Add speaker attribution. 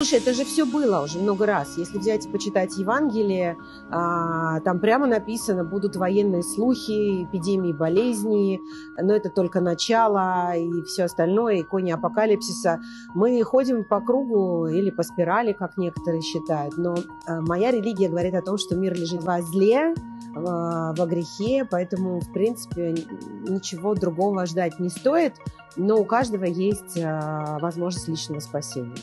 Speaker 1: Слушай, это же все было уже много раз. Если взять и почитать Евангелие, а, там прямо написано, будут военные слухи, эпидемии, болезни, но это только начало и все остальное, и кони апокалипсиса. Мы ходим по кругу или по спирали, как некоторые считают, но а, моя религия говорит о том, что мир лежит во зле, во грехе, поэтому, в принципе, ничего другого ждать не стоит, но у каждого есть а, возможность личного спасения.